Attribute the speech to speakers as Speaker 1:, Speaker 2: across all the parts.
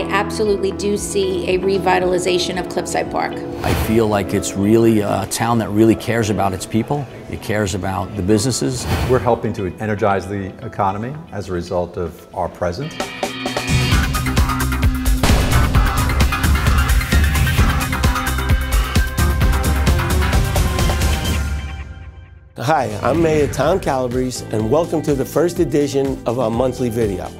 Speaker 1: I absolutely do see a revitalization of Cliffside Park.
Speaker 2: I feel like it's really a town that really cares about its people. It cares about the businesses.
Speaker 3: We're helping to energize the economy as a result of our presence.
Speaker 4: Hi, I'm Mayor Tom Calabrese, and welcome to the first edition of our monthly video.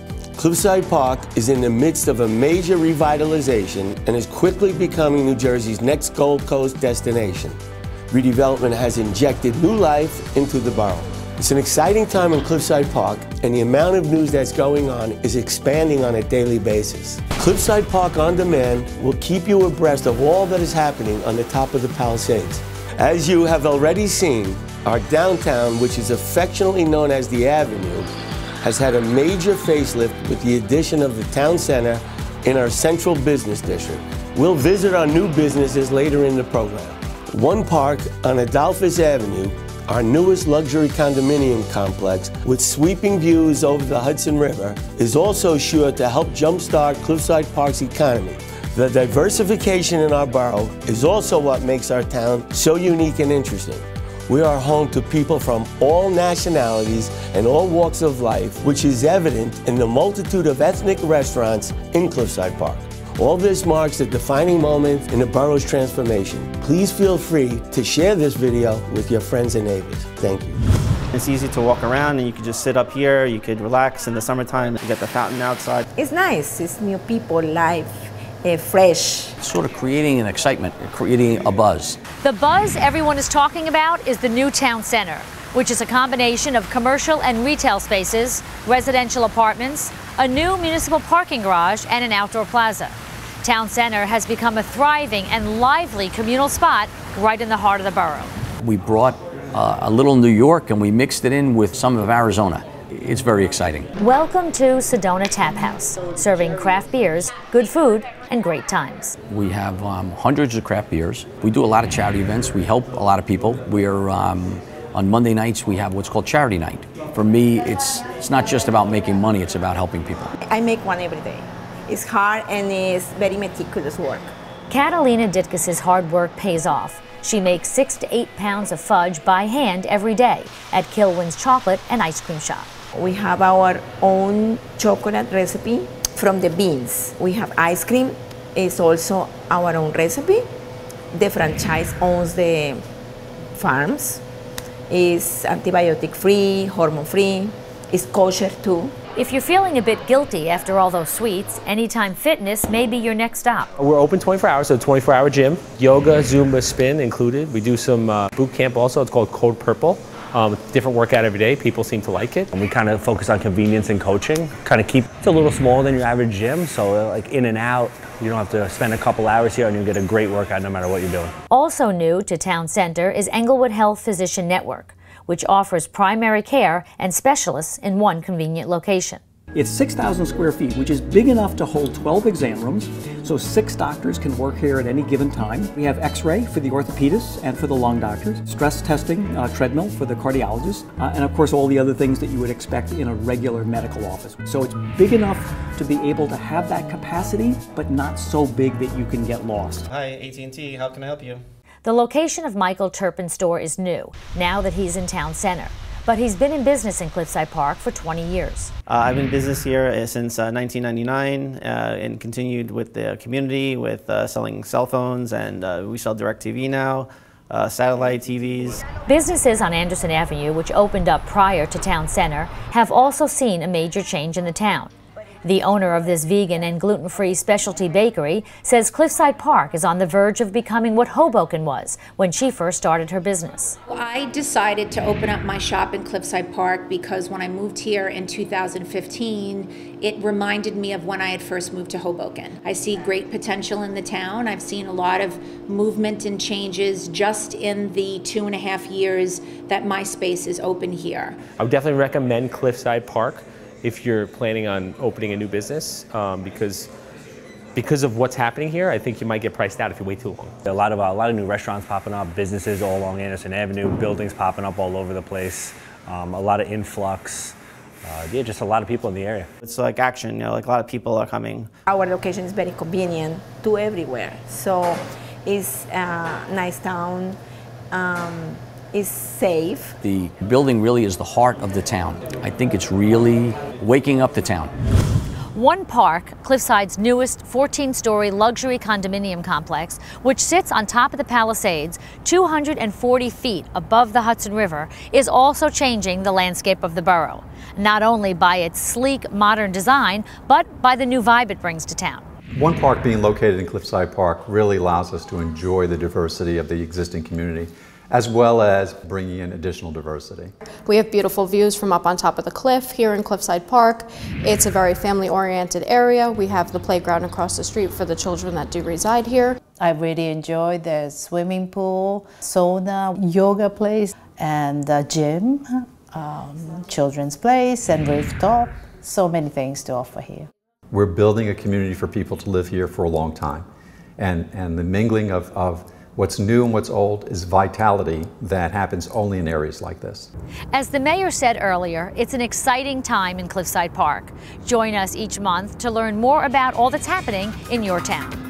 Speaker 4: Cliffside Park is in the midst of a major revitalization and is quickly becoming New Jersey's next Gold Coast destination. Redevelopment has injected new life into the borough. It's an exciting time in Cliffside Park, and the amount of news that's going on is expanding on a daily basis. Cliffside Park On Demand will keep you abreast of all that is happening on the top of the Palisades. As you have already seen, our downtown, which is affectionately known as the Avenue, has had a major facelift with the addition of the town center in our central business district. We'll visit our new businesses later in the program. One Park on Adolphus Avenue, our newest luxury condominium complex with sweeping views over the Hudson River, is also sure to help jumpstart Cliffside Park's economy. The diversification in our borough is also what makes our town so unique and interesting. We are home to people from all nationalities and all walks of life, which is evident in the multitude of ethnic restaurants in Cliffside Park. All this marks a defining moment in the borough's transformation. Please feel free to share this video with your friends and neighbors. Thank you.
Speaker 5: It's easy to walk around and you could just sit up here, you could relax in the summertime, you get the fountain outside.
Speaker 6: It's nice, it's new people, life, uh, fresh.
Speaker 2: Sort of creating an excitement, creating a buzz.
Speaker 7: The buzz everyone is talking about is the new town center, which is a combination of commercial and retail spaces, residential apartments, a new municipal parking garage, and an outdoor plaza. Town Center has become a thriving and lively communal spot right in the heart of the borough.
Speaker 2: We brought uh, a little New York and we mixed it in with some of Arizona. It's very exciting.
Speaker 7: Welcome to Sedona Tap House, serving craft beers, good food, and great times.
Speaker 2: We have um, hundreds of craft beers. We do a lot of charity events. We help a lot of people. We're um, on Monday nights we have what's called charity night. For me, it's it's not just about making money; it's about helping people.
Speaker 6: I make one every day. It's hard and it's very meticulous work.
Speaker 7: Catalina Ditkus's hard work pays off. She makes six to eight pounds of fudge by hand every day at Kilwin's Chocolate and Ice Cream Shop.
Speaker 6: We have our own chocolate recipe from the beans. We have ice cream, it's also our own recipe. The franchise owns the farms. It's antibiotic free, hormone free, it's kosher too.
Speaker 7: If you're feeling a bit guilty after all those sweets, Anytime Fitness may be your next stop.
Speaker 8: We're open 24 hours, so 24 hour gym, yoga, Zumba, spin included. We do some uh, boot camp also, it's called Code Purple. Um, different workout every day. People seem to like it.
Speaker 9: And we kind of focus on convenience and coaching. Kind of keep it's a little smaller than your average gym, so like in and out. You don't have to spend a couple hours here, and you get a great workout no matter what you're doing.
Speaker 7: Also new to Town Center is Englewood Health Physician Network, which offers primary care and specialists in one convenient location.
Speaker 10: It's 6,000 square feet, which is big enough to hold 12 exam rooms, so six doctors can work here at any given time. We have x-ray for the orthopedists and for the lung doctors, stress testing uh, treadmill for the cardiologist, uh, and of course all the other things that you would expect in a regular medical office. So it's big enough to be able to have that capacity, but not so big that you can get lost.
Speaker 5: Hi, AT&T, how can I help you?
Speaker 7: The location of Michael Turpin's store is new, now that he's in town center but he's been in business in Cliffside Park for 20 years.
Speaker 5: Uh, I've been in business here uh, since uh, 1999 uh, and continued with the community with uh, selling cell phones and uh, we sell DirecTV now. satellite TVs.
Speaker 7: Businesses on Anderson Avenue, which opened up prior to town center, have also seen a major change in the town. The owner of this vegan and gluten free specialty bakery says Cliffside Park is on the verge of becoming what Hoboken was when she first started her business.
Speaker 1: I decided to open up my shop in Cliffside Park because when I moved here in 2015, it reminded me of when I had first moved to Hoboken. I see great potential in the town. I've seen a lot of movement and changes just in the two and a half years that my space is open here.
Speaker 8: I would definitely recommend Cliffside Park if you're planning on opening a new business um, because because of what's happening here, I think you might get priced out if you wait too long.
Speaker 9: A lot of uh, a lot of new restaurants popping up, businesses all along Anderson Avenue, buildings popping up all over the place, um, a lot of influx. Uh, yeah, just a lot of people in the area.
Speaker 5: It's like action, you know, like a lot of people are coming.
Speaker 6: Our location is very convenient to everywhere. So it's a nice town, um, it's safe.
Speaker 2: The building really is the heart of the town. I think it's really waking up the town.
Speaker 7: One Park, Cliffside's newest 14 story luxury condominium complex, which sits on top of the Palisades, 240 feet above the Hudson River, is also changing the landscape of the borough, not only by its sleek, modern design, but by the new vibe it brings to town.
Speaker 3: One Park being located in Cliffside Park really allows us to enjoy the diversity of the existing community as well as bringing in additional diversity.
Speaker 11: We have beautiful views from up on top of the cliff here in Cliffside Park. It's a very family-oriented area. We have the playground across the street for the children that do reside here.
Speaker 12: I really enjoy the swimming pool, sauna, yoga place, and the gym, um, children's place, and rooftop. So many things to offer here.
Speaker 3: We're building a community for people to live here for a long time. And, and the mingling of, of What's new and what's old is vitality that happens only in areas like this.
Speaker 7: As the mayor said earlier, it's an exciting time in Cliffside Park. Join us each month to learn more about all that's happening in your town.